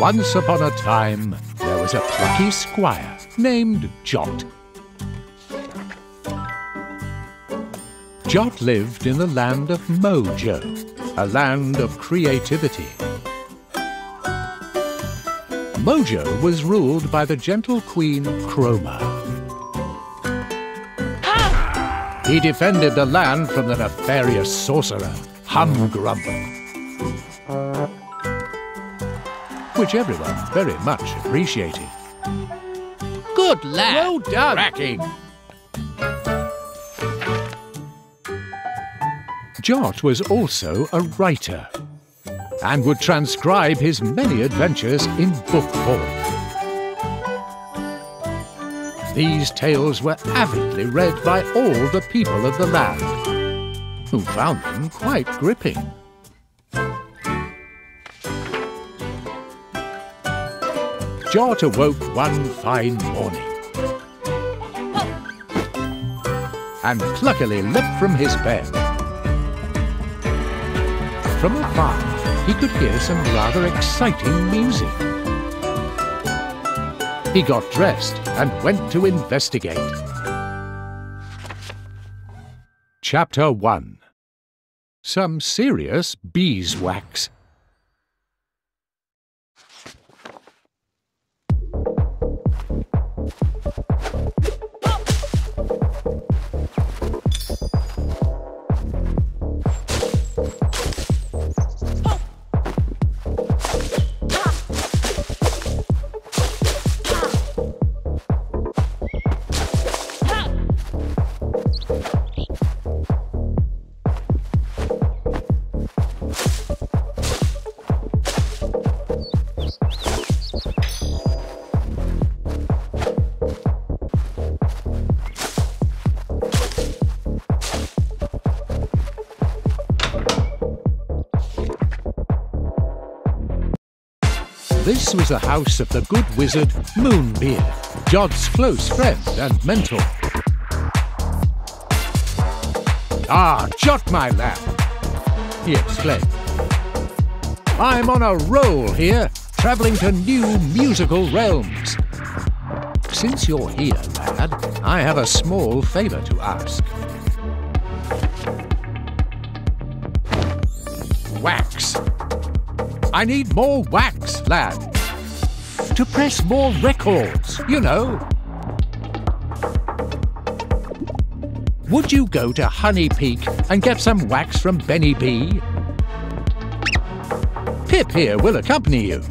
Once upon a time, there was a plucky squire named Jot. Jot lived in the land of Mojo, a land of creativity. Mojo was ruled by the gentle queen Chroma. He defended the land from the nefarious sorcerer, Humgrump. Which everyone very much appreciated. Good lad. Well done! Cracking! Jot was also a writer and would transcribe his many adventures in book form. These tales were avidly read by all the people of the land, who found them quite gripping. Jot awoke one fine morning and pluckily leapt from his bed. From afar, he could hear some rather exciting music. He got dressed and went to investigate. Chapter 1 Some Serious Beeswax This was the house of the good wizard Moonbeard, Jot's close friend and mentor. Ah, Jot, my lad, he exclaimed. I'm on a roll here, travelling to new musical realms. Since you're here, lad, I have a small favour to ask. Wax. I need more wax, lad. To press more records, you know. Would you go to Honey Peak and get some wax from Benny B? Pip here will accompany you.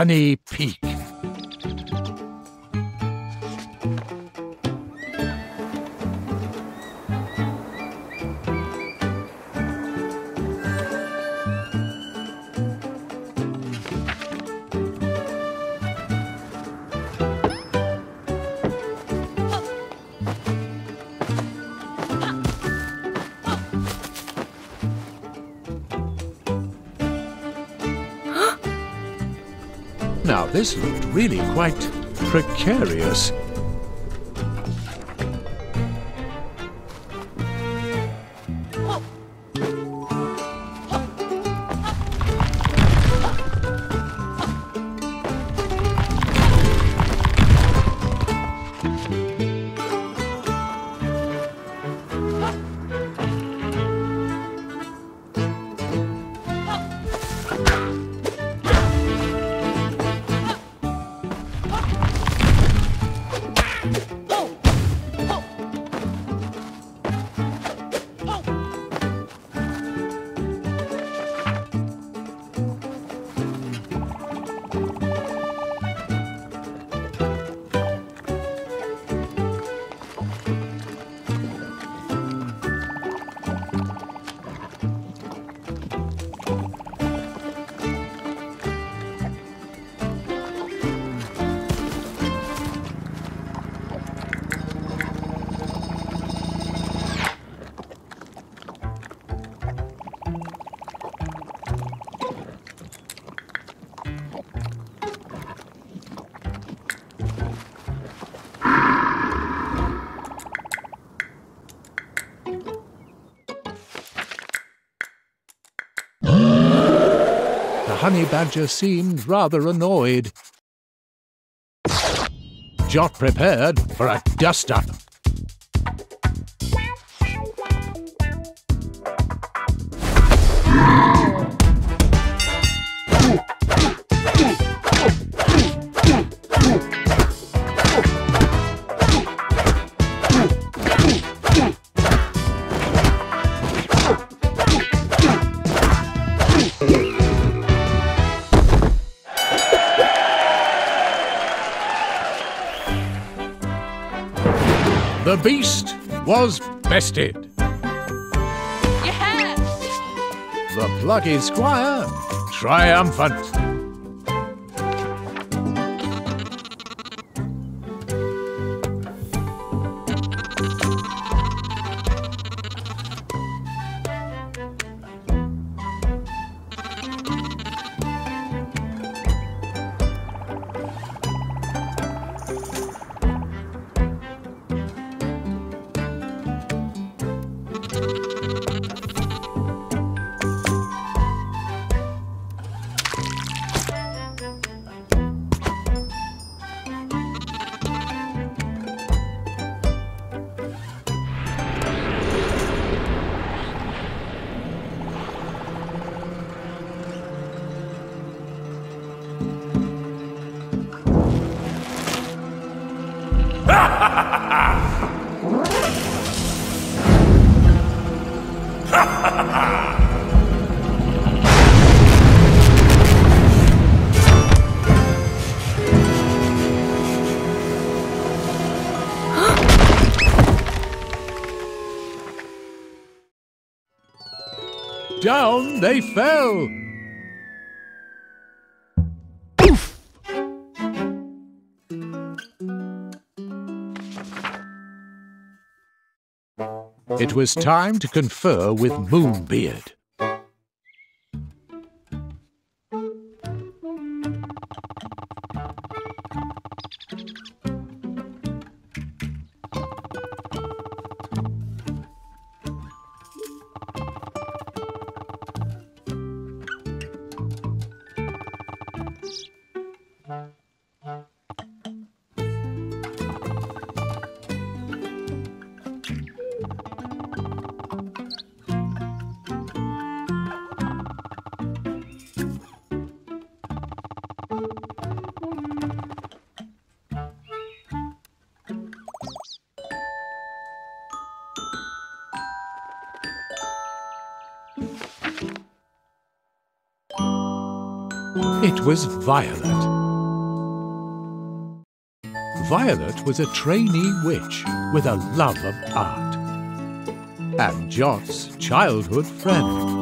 Honey Peak. This looked really quite precarious. Honey badger seemed rather annoyed. Jot prepared for a dust-up. The beast was bested. Yes! The plucky squire triumphant. Down they fell. Poof! It was time to confer with Moonbeard. It was Violet. Violet was a trainee witch with a love of art. And Jot's childhood friend.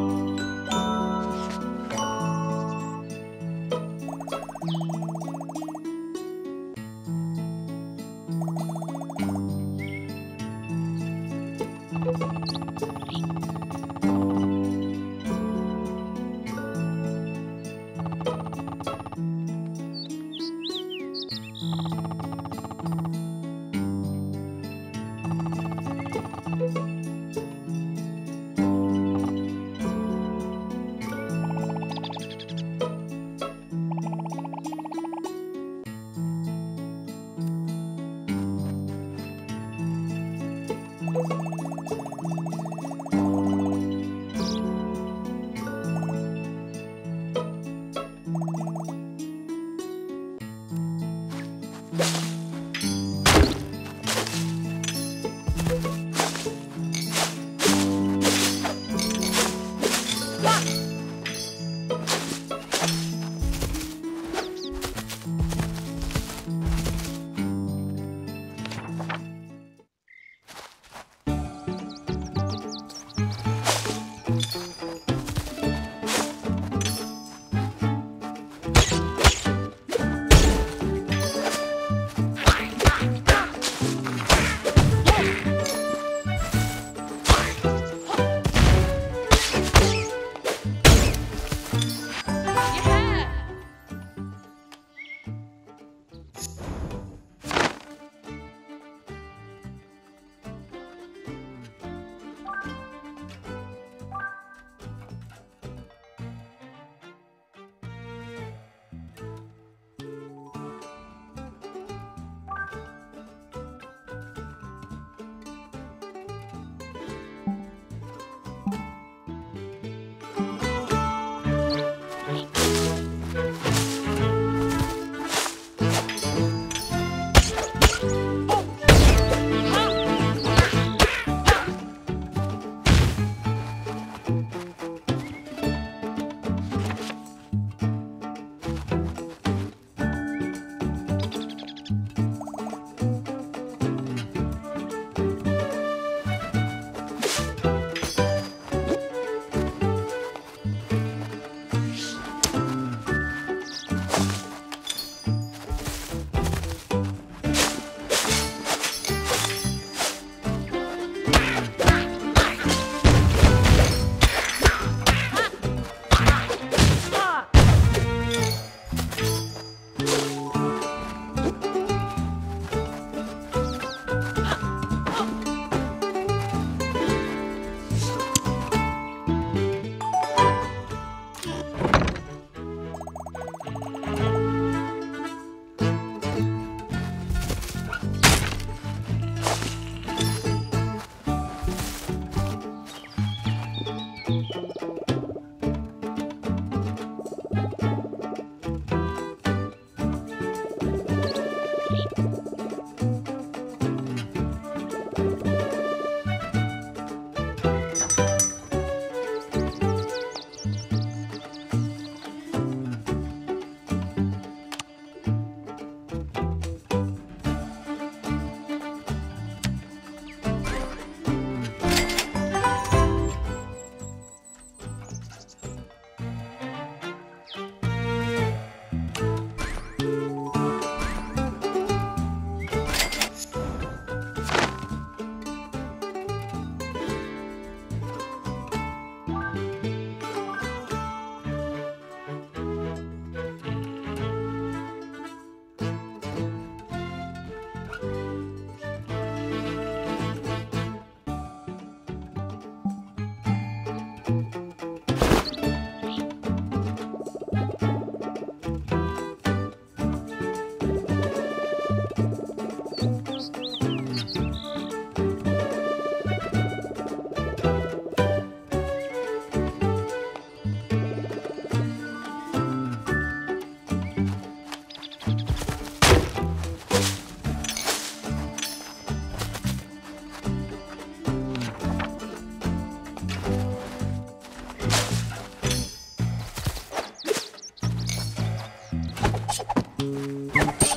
Música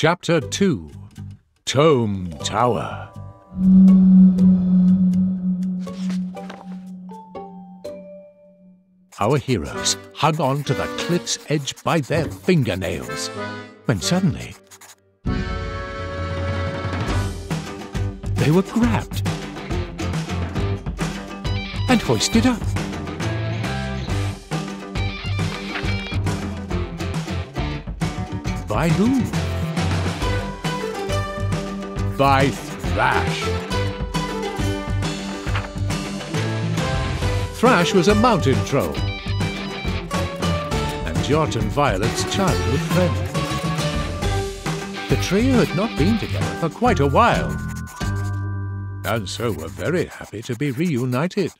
Chapter 2 Tome Tower Our heroes hung on to the cliff's edge by their fingernails, when suddenly they were grabbed and hoisted up. By whom? By Thrash. Thrash was a mountain troll, and Jot and Violet's childhood friend. The trio had not been together for quite a while, and so were very happy to be reunited.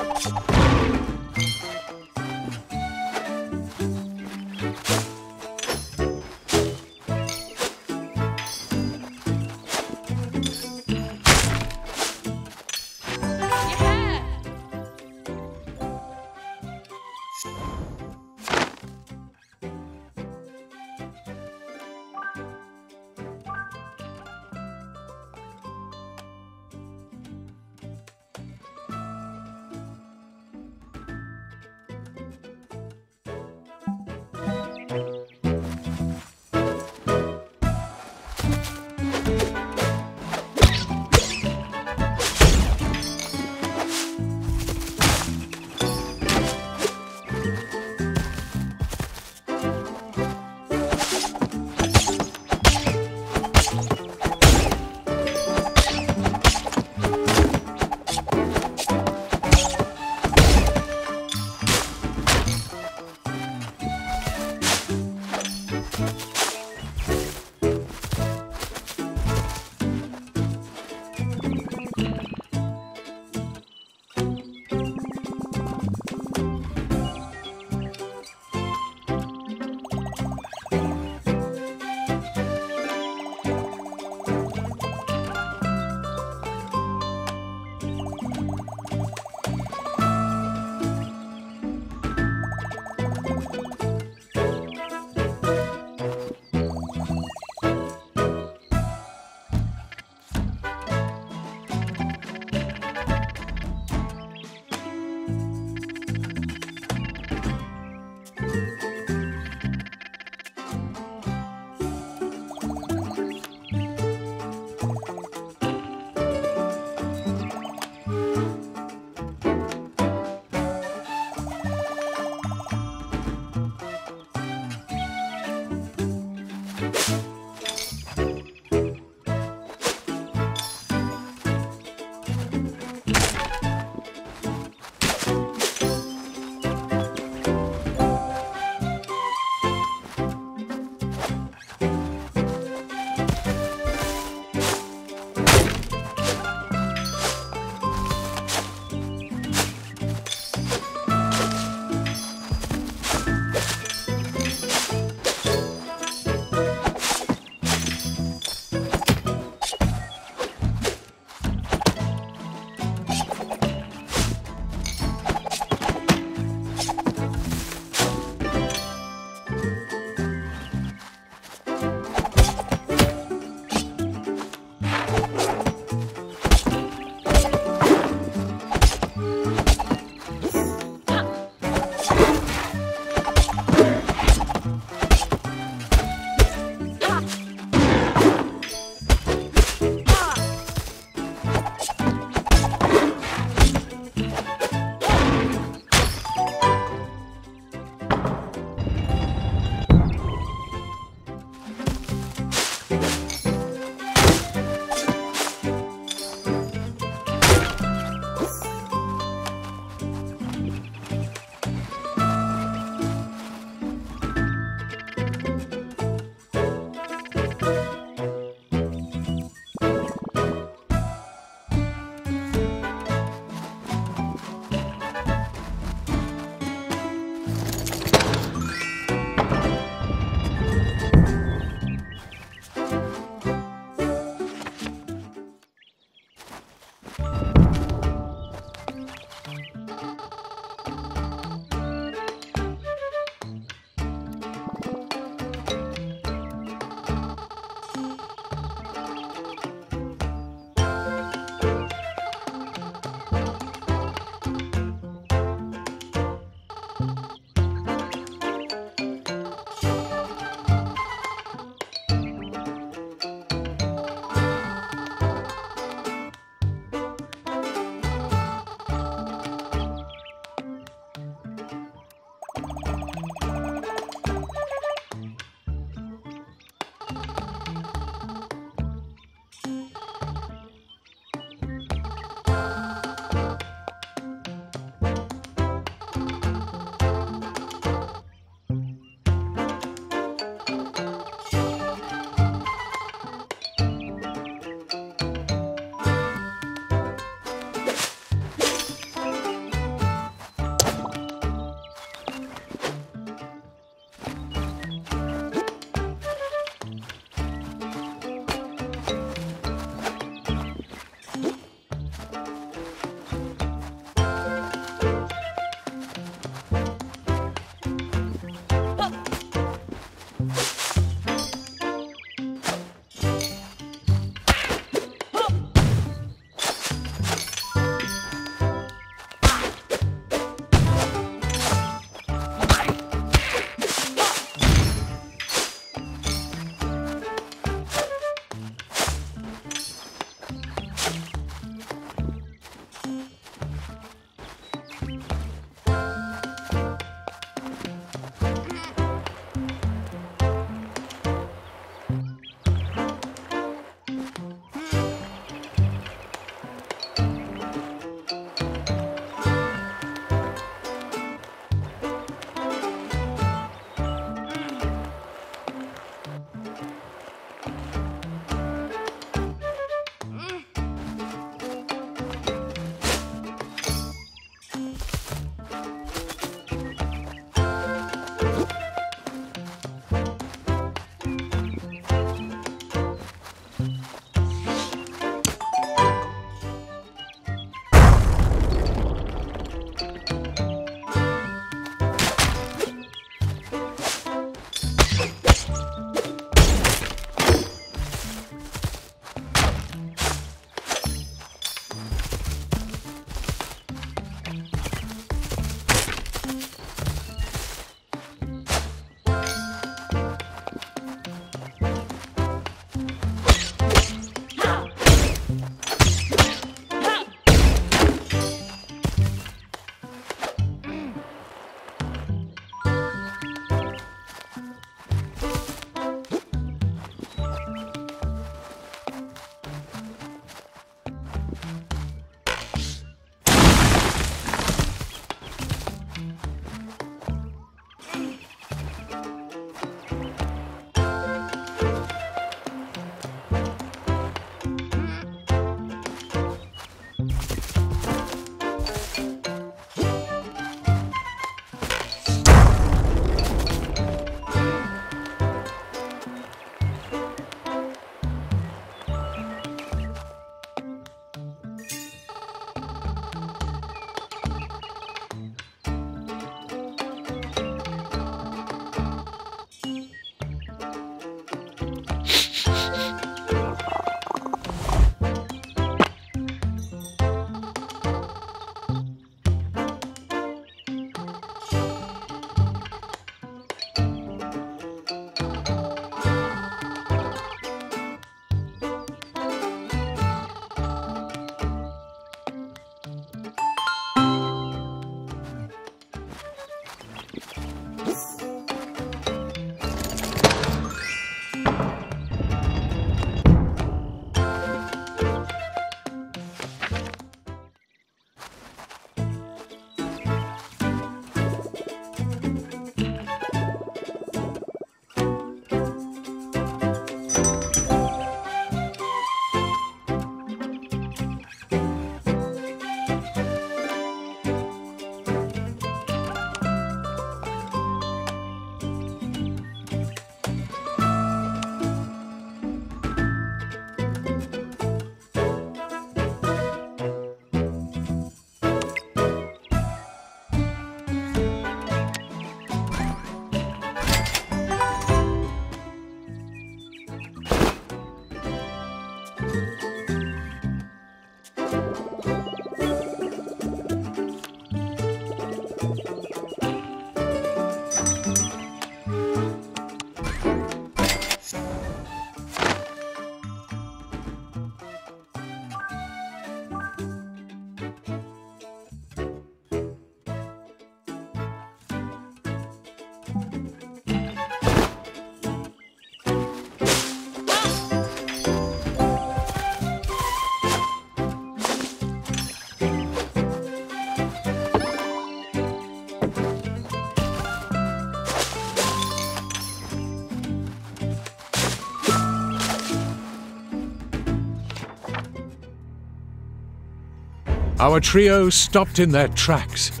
Our trio stopped in their tracks.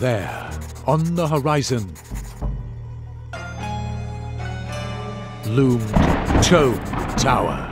There, on the horizon, loomed Toad Tower.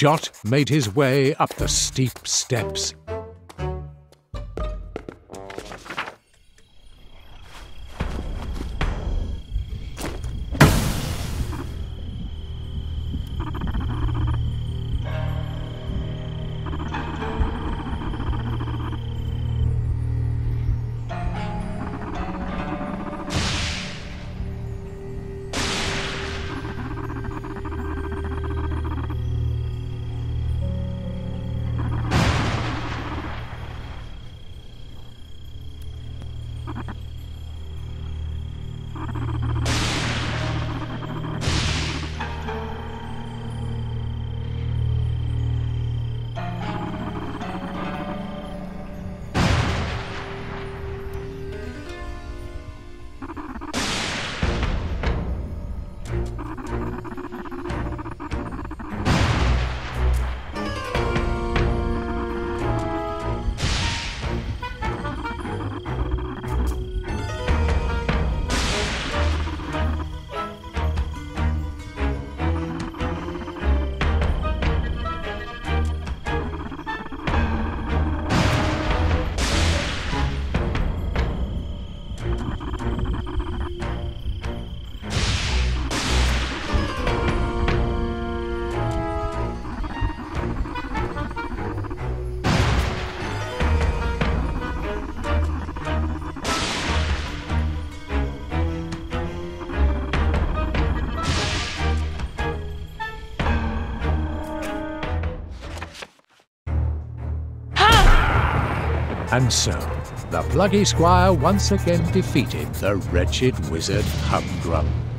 Jot made his way up the steep steps. And so, the plucky Squire once again defeated the wretched wizard Humgrump.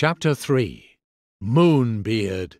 Chapter 3 Moonbeard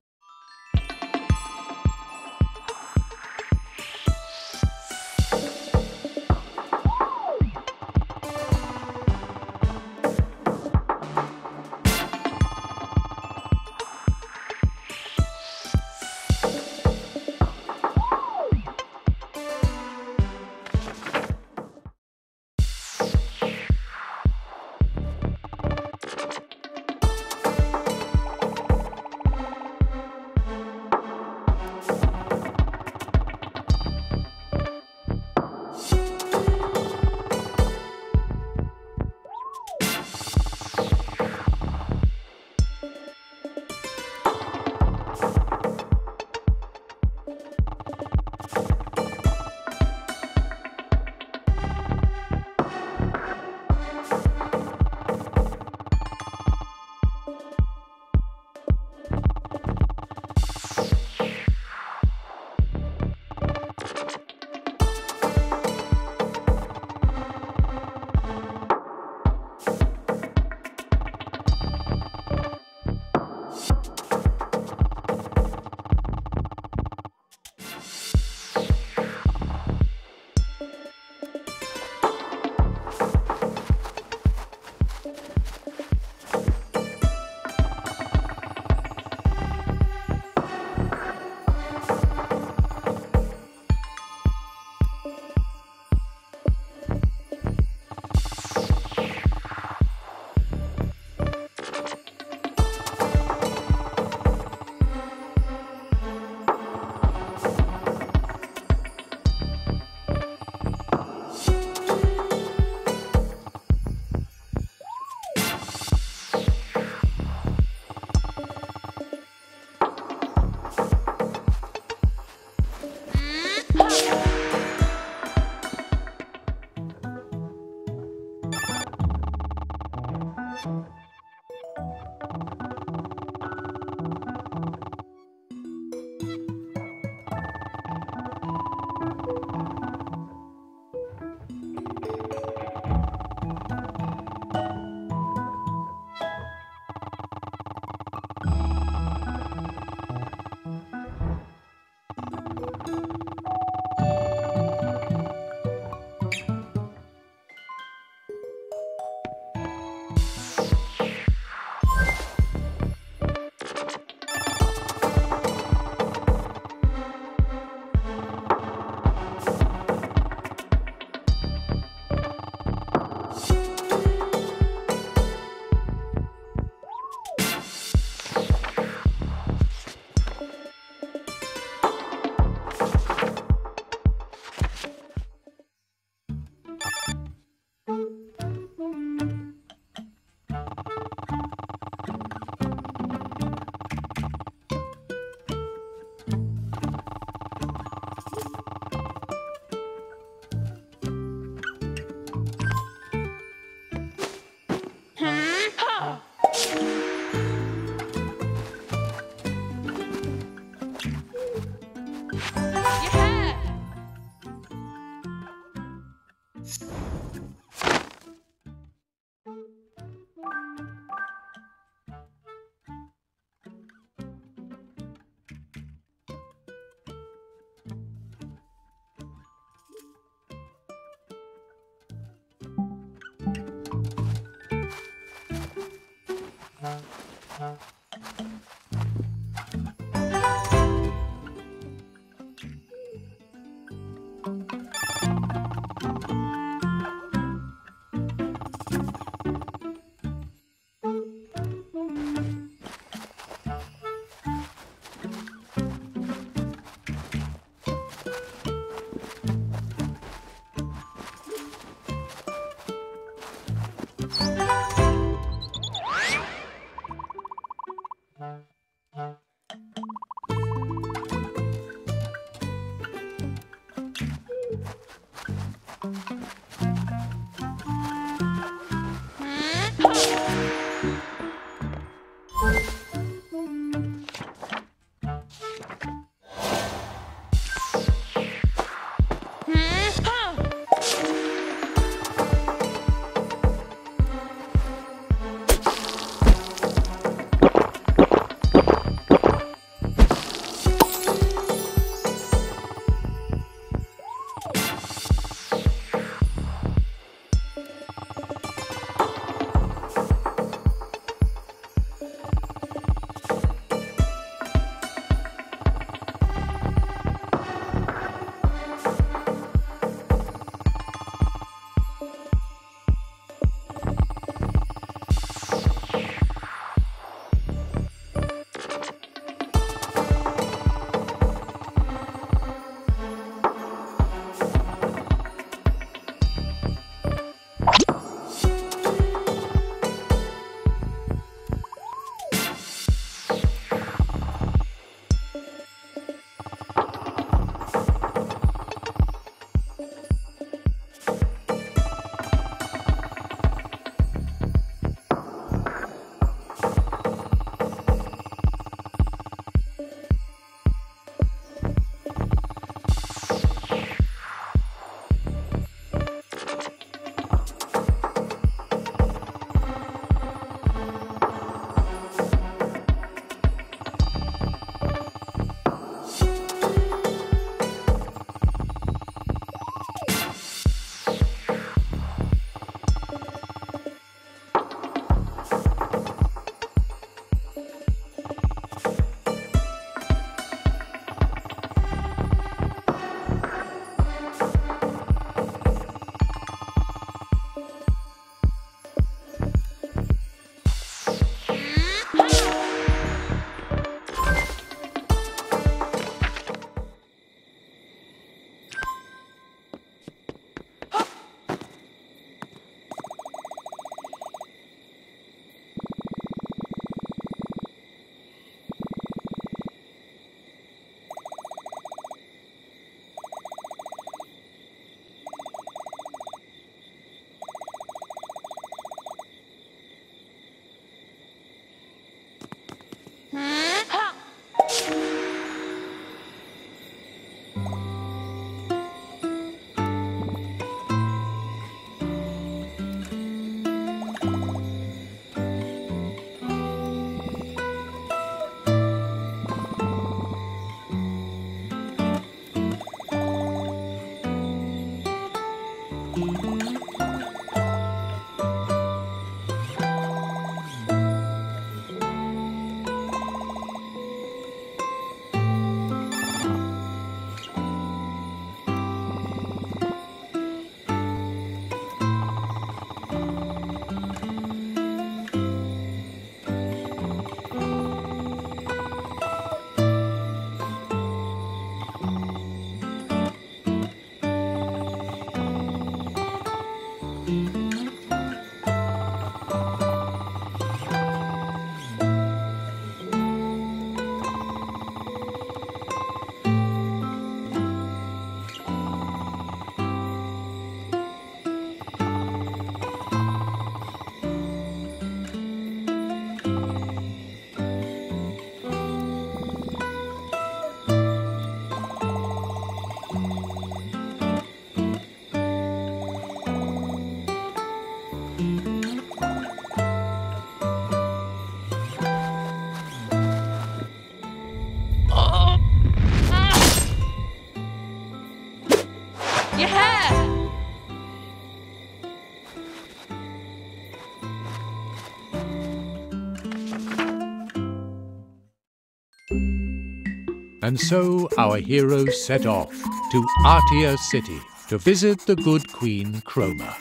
And so our heroes set off to Artia City to visit the good Queen Chroma.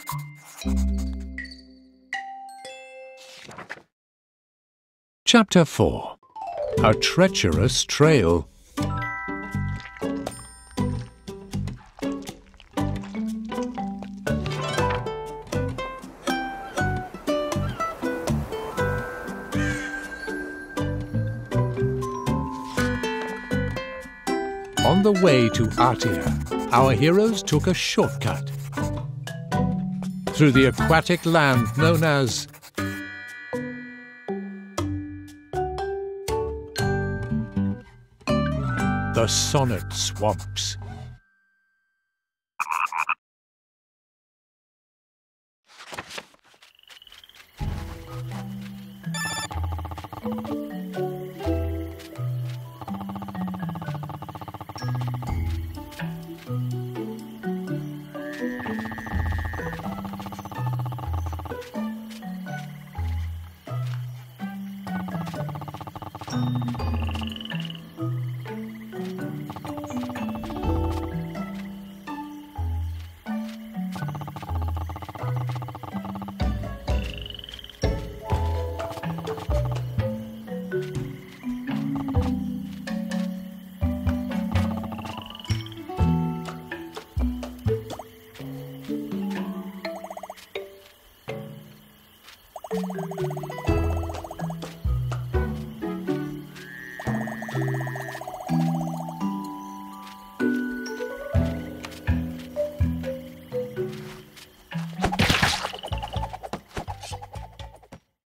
Chapter 4 A Treacherous Trail to Artia, our heroes took a shortcut through the aquatic land known as the Sonnet Swamps.